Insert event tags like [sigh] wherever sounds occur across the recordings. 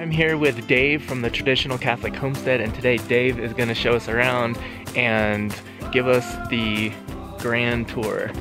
I'm here with Dave from the Traditional Catholic Homestead, and today Dave is going to show us around and give us the grand tour.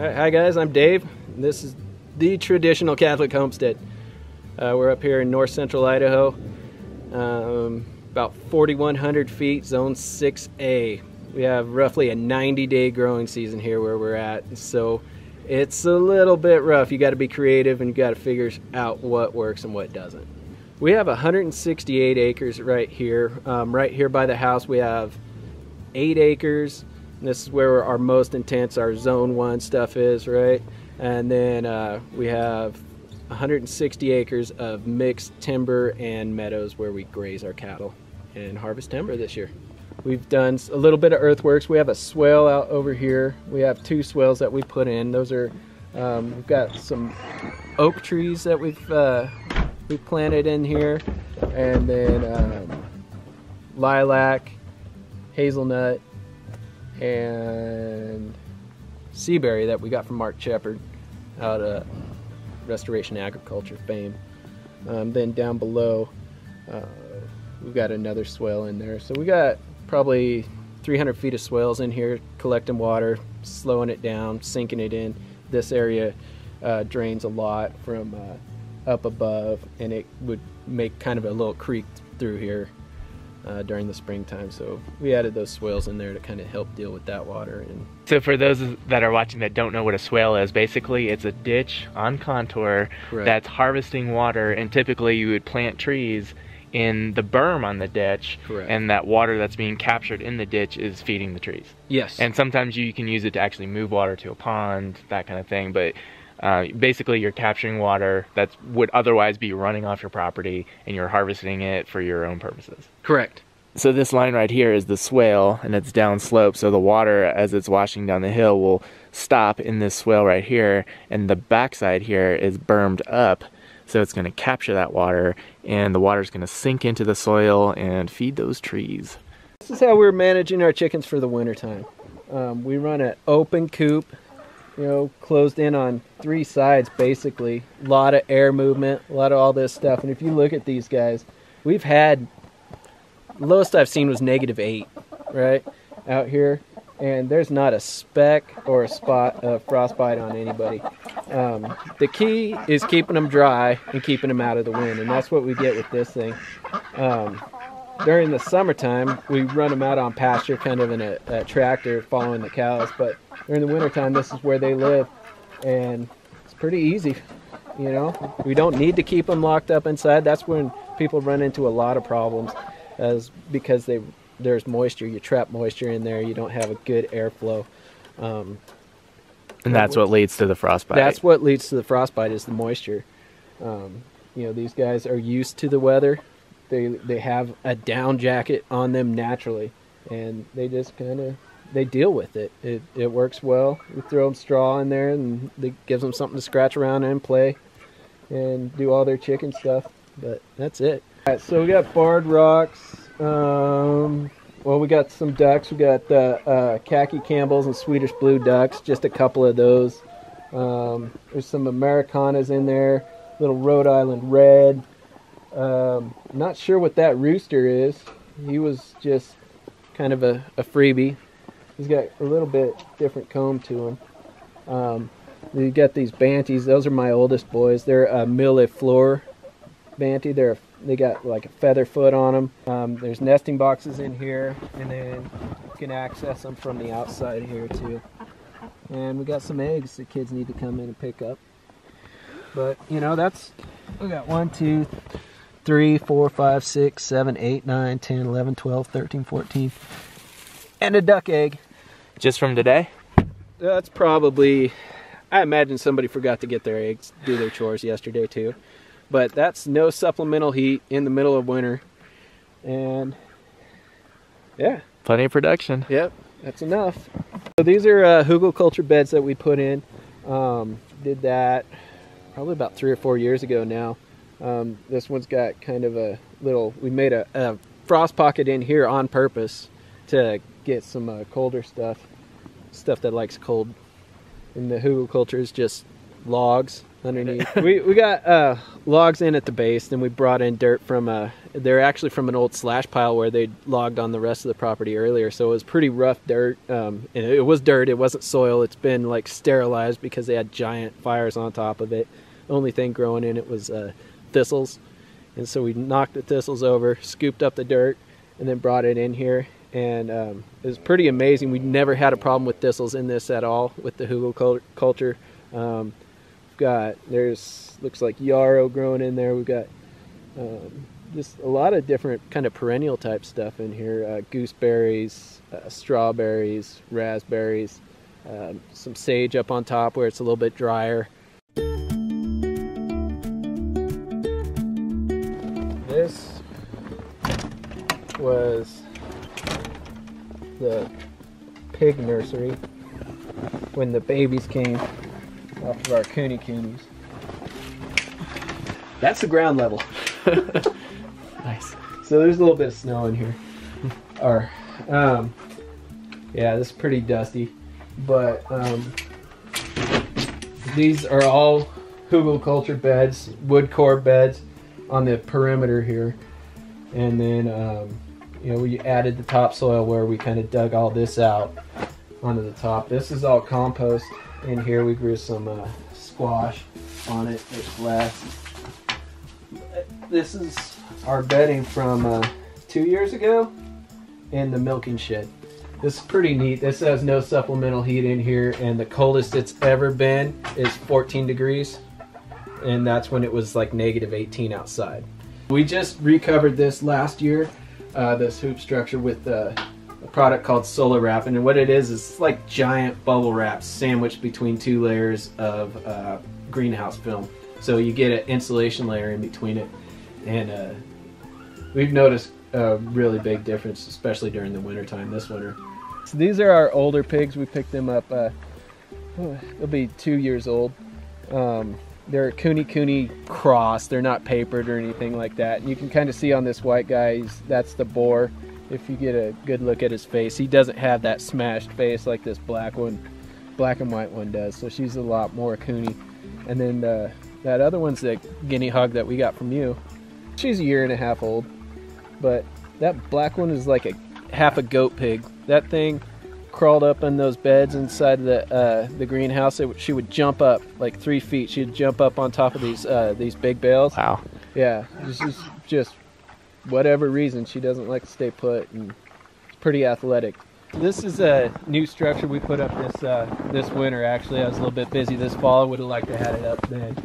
Hi guys, I'm Dave. This is the traditional Catholic homestead. Uh, we're up here in north central Idaho, um, about 4,100 feet, zone 6A. We have roughly a 90 day growing season here where we're at, so it's a little bit rough. You got to be creative and you got to figure out what works and what doesn't. We have 168 acres right here. Um, right here by the house, we have eight acres this is where our most intense, our zone one stuff is, right? And then uh, we have 160 acres of mixed timber and meadows where we graze our cattle and harvest timber this year. We've done a little bit of earthworks. We have a swale out over here. We have two swales that we put in. Those are, um, we've got some oak trees that we've uh, we planted in here, and then um, lilac, hazelnut, and seaberry that we got from Mark Shepard out of Restoration Agriculture fame. Um, then down below, uh, we've got another swale in there. So we got probably 300 feet of swales in here collecting water, slowing it down, sinking it in. This area uh, drains a lot from uh, up above, and it would make kind of a little creek through here uh, during the springtime. So we added those swales in there to kind of help deal with that water. And so for those that are watching that don't know what a swale is, basically it's a ditch on contour Correct. that's harvesting water, and typically you would plant trees in the berm on the ditch Correct. and that water that's being captured in the ditch is feeding the trees. Yes. And sometimes you can use it to actually move water to a pond, that kind of thing, but uh, basically you're capturing water that would otherwise be running off your property and you're harvesting it for your own purposes. Correct. So this line right here is the swale and it's downslope so the water as it's washing down the hill will stop in this swale right here and the backside here is bermed up so it's going to capture that water and the water is going to sink into the soil and feed those trees. This is how we're managing our chickens for the wintertime. Um, we run an open coop you know, closed in on three sides basically. A lot of air movement, a lot of all this stuff. And if you look at these guys, we've had lowest I've seen was negative eight, right? Out here. And there's not a speck or a spot of frostbite on anybody. Um, the key is keeping them dry and keeping them out of the wind, and that's what we get with this thing. Um, during the summertime, we run them out on pasture, kind of in a, a tractor following the cows. But during the wintertime, this is where they live, and it's pretty easy. You know, we don't need to keep them locked up inside. That's when people run into a lot of problems, as because they there's moisture. You trap moisture in there. You don't have a good airflow. Um, and that's what leads to the frostbite. That's what leads to the frostbite is the moisture. Um, you know, these guys are used to the weather. They they have a down jacket on them naturally, and they just kind of they deal with it. It it works well. We throw them straw in there, and it gives them something to scratch around and play, and do all their chicken stuff. But that's it. All right, so we got barred rocks. Um, well, we got some ducks. We got uh, uh, khaki Campbells and Swedish blue ducks. Just a couple of those. Um, there's some Americanas in there. Little Rhode Island red. Um, not sure what that rooster is. He was just kind of a, a freebie. He's got a little bit different comb to him. Um, you got these banties. Those are my oldest boys. They're a millefleur banty. They're they got like a feather foot on them. Um, there's nesting boxes in here, and then you can access them from the outside here too. And we got some eggs that kids need to come in and pick up. But you know that's we got one, two, 3, 4, 5, 6, 7, 8, 9, 10, 11, 12, 13, 14. And a duck egg. Just from today? That's probably, I imagine somebody forgot to get their eggs, do their chores yesterday too. But that's no supplemental heat in the middle of winter. And Yeah. Plenty of production. Yep, that's enough. So these are uh, hugelkultur beds that we put in. Um, did that probably about three or four years ago now. Um, this one's got kind of a little. We made a, a frost pocket in here on purpose to get some uh, colder stuff, stuff that likes cold. And the hugelkultur is just logs underneath. [laughs] we we got uh, logs in at the base, then we brought in dirt from a, they're actually from an old slash pile where they logged on the rest of the property earlier, so it was pretty rough dirt. Um, and it was dirt; it wasn't soil. It's been like sterilized because they had giant fires on top of it. Only thing growing in it was uh, thistles, and so we knocked the thistles over, scooped up the dirt, and then brought it in here. And um, it was pretty amazing. We never had a problem with thistles in this at all with the hugelkultur. Um, we've got there's looks like yarrow growing in there. We've got um, just a lot of different kind of perennial type stuff in here. Uh, gooseberries, uh, strawberries, raspberries, um, some sage up on top where it's a little bit drier. This was the pig nursery when the babies came off of our Kune Kunes. That's the ground level. [laughs] Nice. So there's a little bit of snow in here. or, um, yeah, this is pretty dusty. But um, these are all hugelkultur beds, wood core beds on the perimeter here. And then, um, you know, we added the topsoil where we kind of dug all this out onto the top. This is all compost. In here we grew some uh, squash on it. There's glass. This is our bedding from uh, two years ago in the milking shed. This is pretty neat. This has no supplemental heat in here, and the coldest it's ever been is 14 degrees, and that's when it was like negative 18 outside. We just recovered this last year, uh, this hoop structure with uh, a product called Solar Wrap, and what it is is like giant bubble wrap sandwiched between two layers of uh, greenhouse film. So you get an insulation layer in between it, and uh, we've noticed a really big difference, especially during the wintertime this winter. So these are our older pigs. We picked them up. Uh, they'll be two years old. Um, they're Kune Kune cross. They're not papered or anything like that. And you can kind of see on this white guy, that's the boar. If you get a good look at his face, he doesn't have that smashed face like this black one, black and white one does. So she's a lot more Kune. And then uh, that other one's the guinea hog that we got from you. She's a year and a half old. But that black one is like a half a goat pig. That thing crawled up in those beds inside the uh, the greenhouse. It, she would jump up like three feet. She'd jump up on top of these uh, these big bales. Wow. Yeah, just, just just whatever reason she doesn't like to stay put, and it's pretty athletic. This is a new structure we put up this uh, this winter. Actually, I was a little bit busy this fall. I would have liked to have had it up then.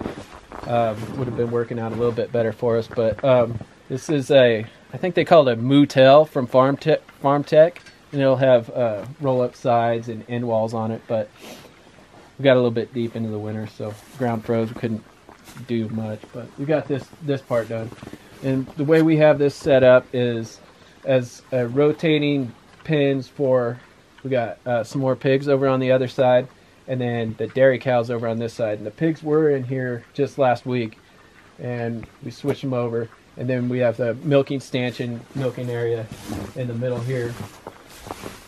Um, would have been working out a little bit better for us. But um, this is a I think they call it a Mootel from Farm Tek. Farm Tek, and it'll have uh, roll-up sides and end walls on it. But we got a little bit deep into the winter, so ground froze. We couldn't do much, but we got this this part done. And the way we have this set up is as uh, rotating pins for. We got uh, some more pigs over on the other side, and then the dairy cows over on this side. And the pigs were in here just last week, and we switched them over and then we have the milking stanchion milking area in the middle here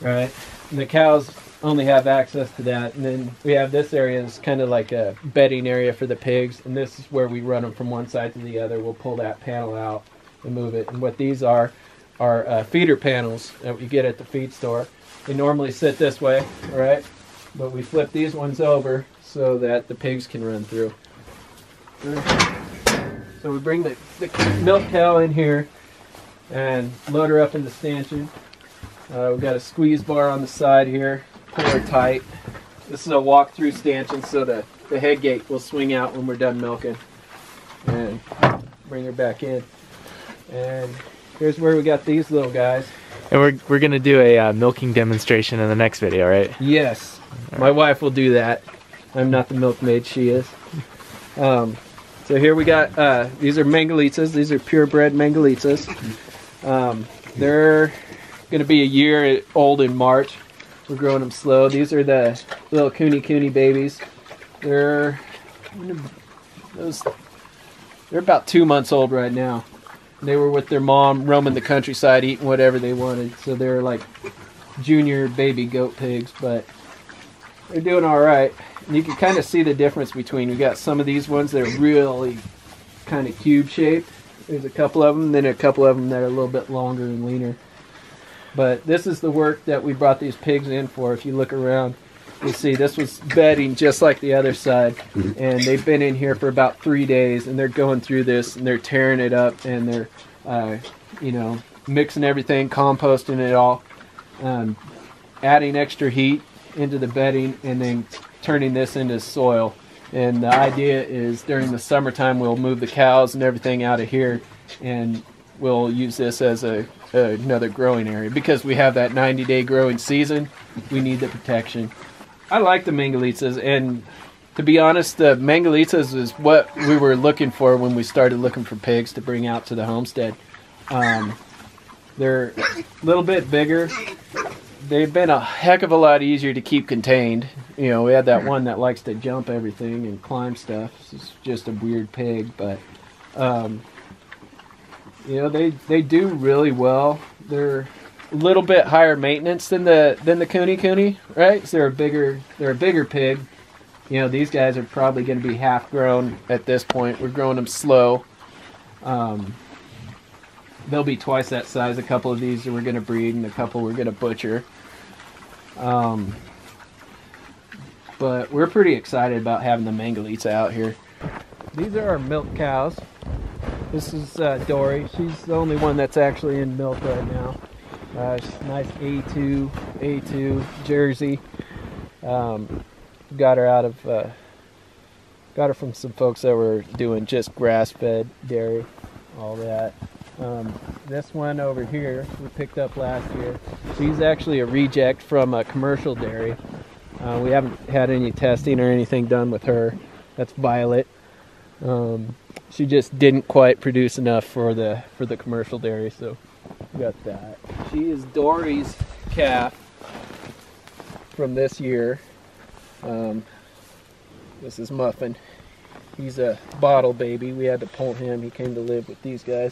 right? And the cows only have access to that. And then we have this area is kind of like a bedding area for the pigs. And this is where we run them from one side to the other. We'll pull that panel out and move it. And what these are are uh, feeder panels that we get at the feed store. They normally sit this way all right? But we flip these ones over so that the pigs can run through. So we bring the, the milk cow in here and load her up in the stanchion. Uh, we've got a squeeze bar on the side here, pull her tight. This is a walk-through stanchion, so the, the head gate will swing out when we're done milking. And bring her back in. And here's where we got these little guys. And we're, we're going to do a uh, milking demonstration in the next video, right? Yes, my wife will do that. I'm not the milkmaid, she is. Um, so here we got, uh, these are Mangalitsa's. These are purebred Mangalitsa's. Um, they're going to be a year old in March. We're growing them slow. These are the little Kune Kune babies. They're those. They're about two months old right now. They were with their mom, roaming the countryside, eating whatever they wanted. So they're like junior baby goat pigs, but they're doing all right. And you can kind of see the difference between. We got some of these ones that are really kind of cube shaped. There's a couple of them, then a couple of them that are a little bit longer and leaner. But this is the work that we brought these pigs in for. If you look around, you see this was bedding just like the other side. And they've been in here for about three days and they're going through this and they're tearing it up and they're, uh, you know, mixing everything, composting it all, um, adding extra heat into the bedding and then turning this into soil. And the idea is during the summertime, we'll move the cows and everything out of here and we'll use this as a another growing area because we have that 90 day growing season. We need the protection. I like the Mangalitsa's, and to be honest, the Mangalitsa's is what we were looking for when we started looking for pigs to bring out to the homestead. Um, they're a little bit bigger. They've been a heck of a lot easier to keep contained. You know, we had that one that likes to jump everything and climb stuff. It's just a weird pig, but um, you know they they do really well. They're a little bit higher maintenance than the than the Kune Kune, right? So they're a bigger they're a bigger pig. You know these guys are probably going to be half grown at this point. We're growing them slow. Um, they'll be twice that size. A couple of these we're going to breed, and a couple we're going to butcher. Um, but we're pretty excited about having the Mangalitsa out here. These are our milk cows. This is uh, Dory. She's the only one that's actually in milk right now. Uh, nice A2, A2 Jersey. Um, got her out of, uh, got her from some folks that were doing just grass-fed dairy, all that. Um, this one over here we picked up last year. She's actually a reject from a commercial dairy. Uh, we haven't had any testing or anything done with her. That's Violet. Um, she just didn't quite produce enough for the for the commercial dairy, so got that. She is Dory's calf from this year. Um, this is Muffin. He's a bottle baby. We had to pull him. He came to live with these guys.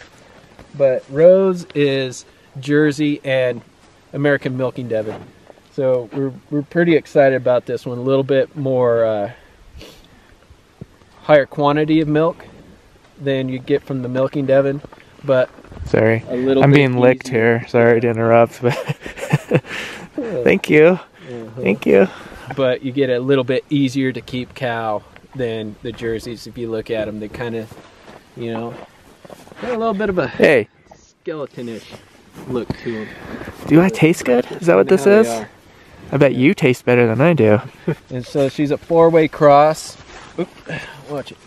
But Rose is Jersey and American Milking Devon. So we're we're pretty excited about this one. A little bit more uh, higher quantity of milk than you get from the milking Devon, but sorry, a little. I'm being licked here. Sorry to interrupt, but [laughs] thank you, Uh-huh. thank you. But you get a little bit easier to keep cow than the jerseys. If you look at them, they kind of, you know, got a little bit of a Hey, skeletonish look to them. do I taste good? Is that what this is? I bet you taste better than I do. [laughs] And so she's a four-way cross. Oop, [sighs] watch it,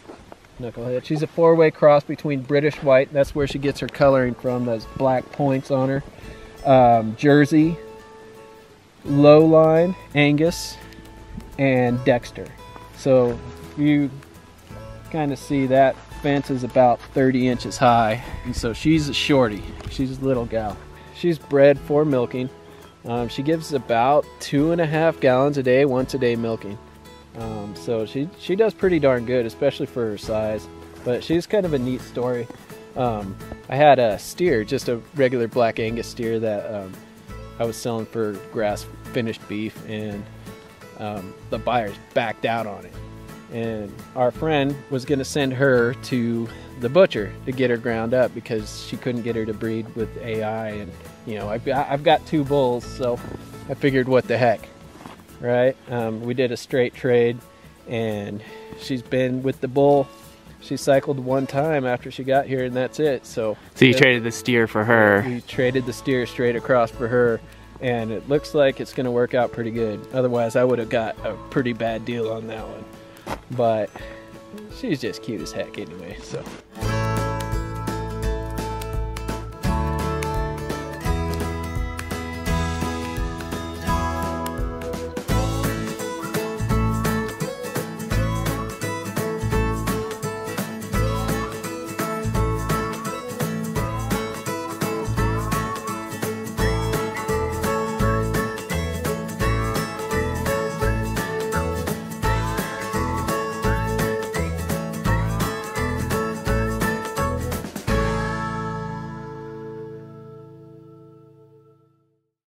knucklehead. She's a four-way cross between British White. That's where she gets her coloring from. Those black points on her. Um, Jersey, Lowline, Angus, and Dexter. So you kind of see that fence is about 30 inches high, and so she's a shorty. She's a little gal. She's bred for milking. Um, she gives about two and a half gallons a day, once a day milking. Um, so she she does pretty darn good, especially for her size. But she's kind of a neat story. Um, I had a steer, just a regular black Angus steer that um, I was selling for grass finished beef, and um, the buyers backed out on it. And our friend was going to send her to the butcher to get her ground up because she couldn't get her to breed with AI. And you know, I've got, I've got two bulls, so I figured, what the heck, right? Um, we did a straight trade, and she's been with the bull. She cycled one time after she got here, and that's it. So So you Yeah. traded the steer for her. we traded the steer straight across for her, and it looks like it's going to work out pretty good. Otherwise, I would have got a pretty bad deal on that one. But she's just cute as heck anyway, so.